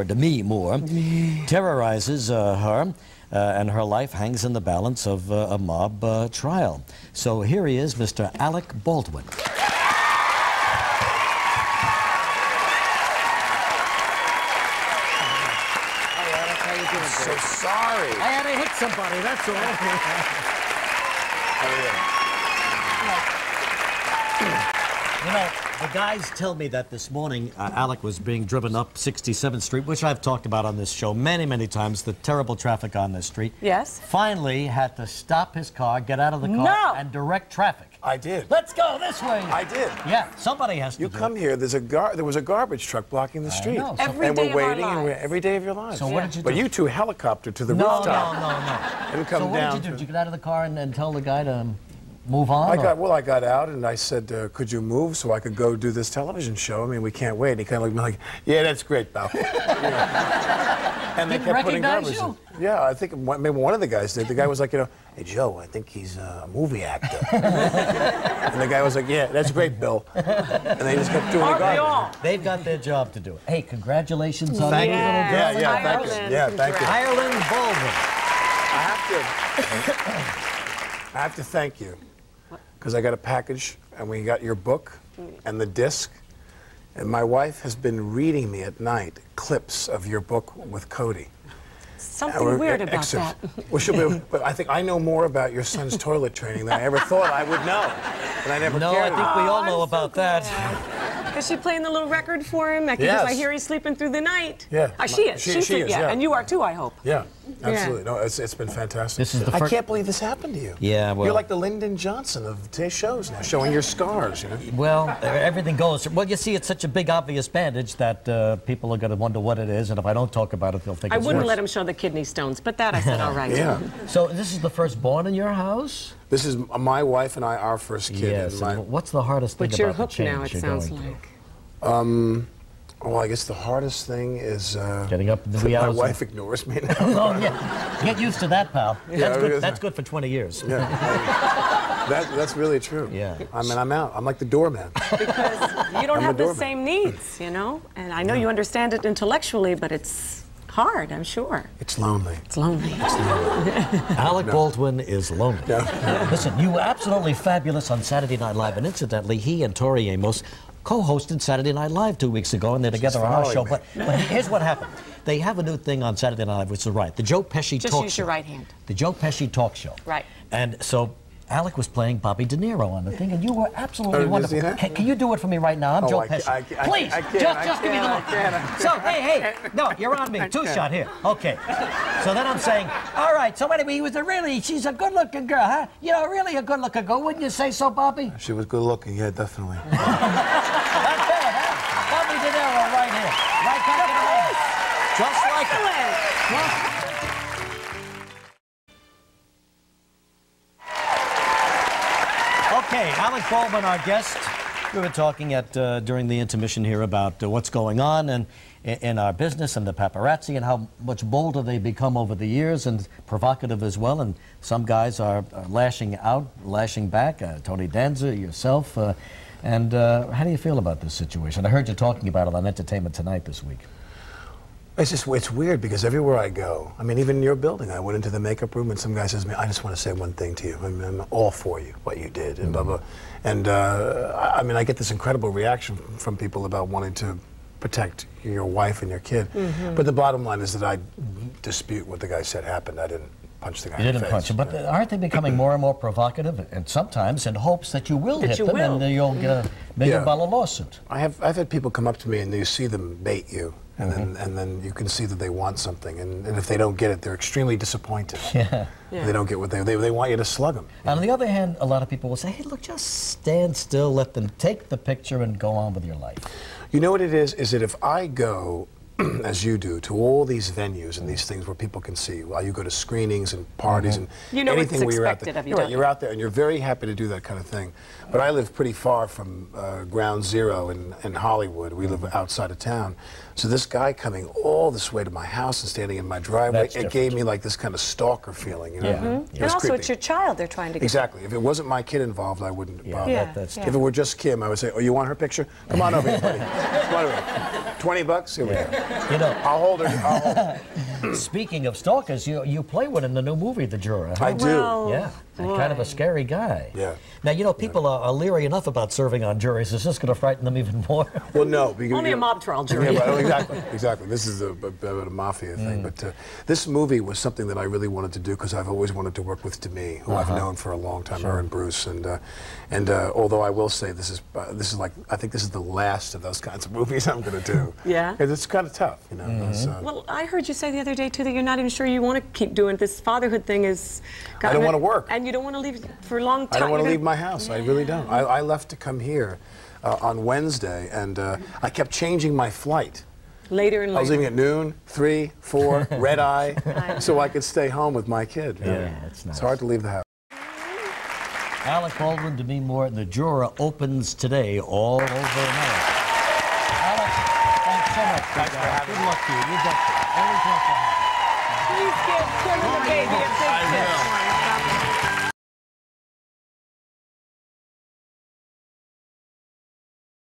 or Demi Moore, terrorizes uh, her, uh, and her life hangs in the balance of uh, a mob uh, trial. So here he is, Mr. Alec Baldwin. So sorry. I had to hit somebody, that's all. You know, the guys tell me that this morning uh, Alec was being driven up 67th Street, which I've talked about on this show many, many times, the terrible traffic on this street. Yes. Finally had to stop his car, get out of the car, No. and direct traffic. I did. Let's go this way. I did. Yeah, somebody has to You come it. here. There's a gar- there was a garbage truck blocking the street. know. So- Every and day we're of our waiting and we're, every day of your lives. So what did you do? But you two helicopter to the No, no, rooftop. no, no. And come so what down. did you do? to- Did you get out of the car and, and tell the guy to um, move on? I got well. I got out and I said, uh, "Could you move so I could go do this television show?" I mean, we can't wait. And he kind of looked at me like, "Yeah, that's great, pal." Yeah. And they Didn't kept putting recognize garbage. you? In. Yeah, I think one- maybe one of the guys did. The guy was like, you know, "Hey Joe, I think he's a movie actor." and the guy was like, "Yeah, that's great, Bill." And they just kept doing the Aren't we garbage. all? They've got their job to do. Hey, congratulations on Thank the you. little girl. Yeah, Yes, yeah, thank you. Ireland, Yeah, thank you. Ireland Baldwin. I have to. I have to thank you because I got a package and we got your book and the disc, and my wife has been reading me at night clips of your book with Cody. Something Or weird about excerpts. that. Well, she'll be, but I think I know more about your son's toilet training than I ever thought I would know, and I never No, I cared. think we all know oh, about that. Is she playing the little record for him? Because Yes. I hear he's sleeping through the night. Yeah. Ah, she is. She- She's she sleep- is, yeah. yeah. And you are too, I hope. Yeah, absolutely. No, it's, it's been fantastic. This is the I can't believe this happened to you. Yeah, well- You're like the Lyndon Johnson of today's shows now, showing your scars, you know? Well, everything goes. Well, you see, it's such a big, obvious bandage that uh, people are going to wonder what it is, and if I don't talk about it, they'll think I it's wouldn't worse. let him show the kidney stones, but that I said, all right. Yeah. So this is the firstborn in your house? This is my wife and I, our first kid. yes. my- what's the hardest thing But you're about the hooked now, it sounds going through? Like. well, I guess the hardest thing is uh, Getting up in the that my wife ignores me now. Oh, yeah. Get used to that, pal. That's, good. That's good for 20 years. yeah, that, that's really true. Yeah. I mean, I'm out. I'm like the doorman. Because you don't I'm have the the doorman. same needs, you know? And I know you understand it intellectually, but it's hard, I'm sure. It's lonely. It's lonely. It's lonely. Alec Baldwin is lonely. Listen, you were absolutely fabulous on Saturday Night Live, and incidentally, he and Tori Amos co-hosted Saturday Night Live two weeks ago, and they're together on our show. But, but here's what happened: they have a new thing on Saturday Night Live, which is right, the Joe Pesci Just talk use your right hand. The Joe Pesci talk show. Right. And so. Alec was playing Bobby De Niro on the thing, and you were absolutely Oh, wonderful. see? Can, can you do it for me right now? I'm Oh, Joe I Pesci. I I Please, ca- I can't, just, I just give me the can't, look. can't, So, hey, hey, no, you're on me. Two shot here. Okay. So then I'm saying, all right. So anyway, he was a really, she's a good-looking girl, huh? You know, really a good-looking girl. Wouldn't you say so, Bobby? She was good looking, yeah, definitely. Not bad, huh? Bobby De Niro right here. Right back in the middle. Just like it. Okay, Baldwin, our guest. We were talking at uh, during the intermission here about uh, what's going on and in our business and the paparazzi and how much bolder they become over the years and provocative as well. And some guys are, are lashing out, lashing back. Uh, Tony Danza, yourself. Uh, and uh, how do you feel about this situation? I heard you talking about it on Entertainment Tonight this week. It's just it's weird because everywhere I go, I mean, even in your building, I went into the makeup room and some guy says to me, "I just want to say one thing to you. I mean, I'm all for you, what you did, and blah blah." And uh, I I mean, I get this incredible reaction from, from people about wanting to protect your wife and your kid. But the bottom line is that I dispute what the guy said happened. I didn't punch the guy. You in the didn't punch him, but aren't they becoming more and more provocative? And sometimes in hopes that you will That hit you them will. and then you'll get a million Yeah. dollar lawsuit. I have I've had people come up to me and you see them bait you, and Mm-hmm. then and then you can see that they want something, and, and if they don't get it, they're extremely disappointed. Yeah. Yeah. They don't get what they, they they want you to slug them. On the other hand, a lot of people will say, hey, look, just stand still, let them take the picture and go on with your life. You know what it is? Is that if I go, as you do, to all these venues and these things where people can see, while you go to screenings and parties and You know anything where you're out there, of you, you're, right, don't you're out there and you're very happy to do that kind of thing. But I live pretty far from uh, ground zero in, in Hollywood. We live outside of town. So this guy coming all this way to my house and standing in my driveway, That's it different. gave me like this kind of stalker feeling. You know? Yeah. It Mhm. was And also, creepy. it's your child they're trying to get. Exactly. If it wasn't my kid involved, I wouldn't Yeah, bother. Yeah, that, that's yeah. If it were just Kim, I would say, "Oh, you want her picture? Come on over here, buddy. Come on over here. Twenty bucks. Here we go." You know, I'll hold her. I'll hold her. speaking of stalkers, you you play one in the new movie, The Juror. huh? I do. Well, Yeah, and kind of a scary guy. Yeah. Now, you know, people are, are leery enough about serving on juries. Is this going to frighten them even more? Well, no. Because, Only a mob trial jury. Yeah, right, exactly, exactly. This is a, a, a mafia thing, but uh, this movie was something that I really wanted to do because I've always wanted to work with Demi, who I've known for a long time, her and Bruce, and uh, and uh, although I will say this is uh, this is like I think this is the last of those kinds of movies I'm going to do. yeah. Because it's kind of tough, you know. it's, uh, Well, I heard you say the other day too that you're not even sure you want to keep doing this fatherhood thing. Is I don't wanna work. and you don't want to leave for a long time. I don't want to leave my gonna- house. I really don't. I, I left to come here uh, on Wednesday, and uh, I kept changing my flight. later and I was leaving at noon, three, four, red eye, so I could stay home with my kid. Yeah, that's nice. It's hard to leave the house. Alec Baldwin, Demi Moore, and The Juror opens today all over America. Alec, thanks so much. Thanks for having Good luck to you. You got it. Always love to have you. Please give Kim the baby a big